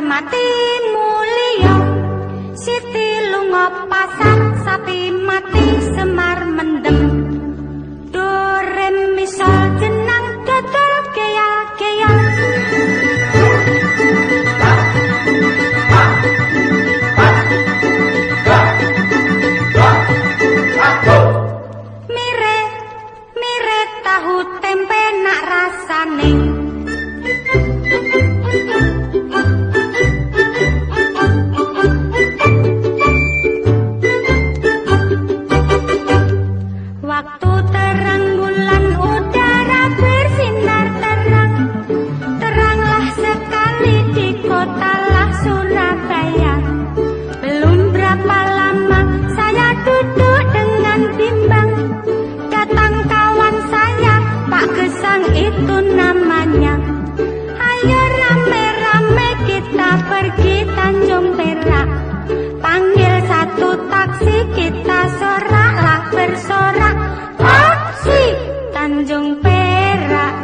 mati mulia Siti lunga pasar sapi mati semar mendem. Dorem misal jenang gedor gaya gaya Mire, mire tahu tempe nak rasane. Pergi Tanjung Perak. Panggil satu taksi kita soraklah bersorak. Taksi Tanjung Perak.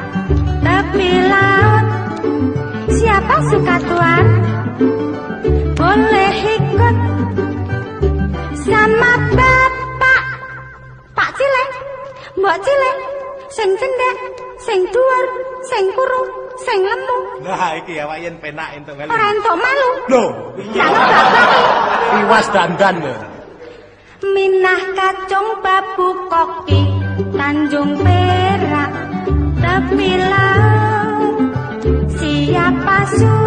Tepi laut. Siapa suka tuan? Boleh ikut. Sama bapak. Pak Cilek Mbak Cilek Sing cendek Sing dhuwur Sing kuru Sing lemu. Nah, iki ya yen penak entuk melu. Ora entuk malu. Kalau bapak riwas dandan lho. Minah kacung babu koki Tanjung Perak Tepi laut Siapa suka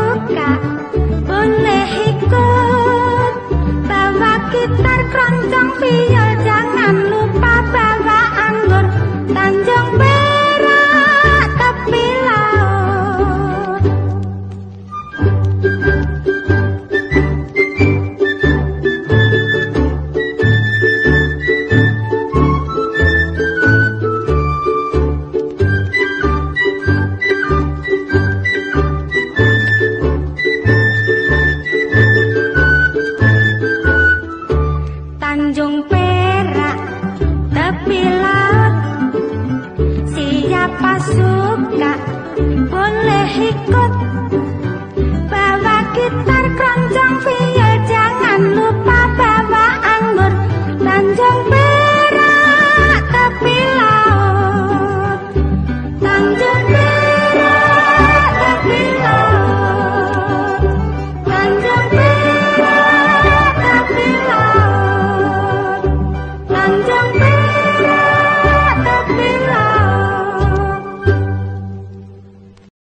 Thank you.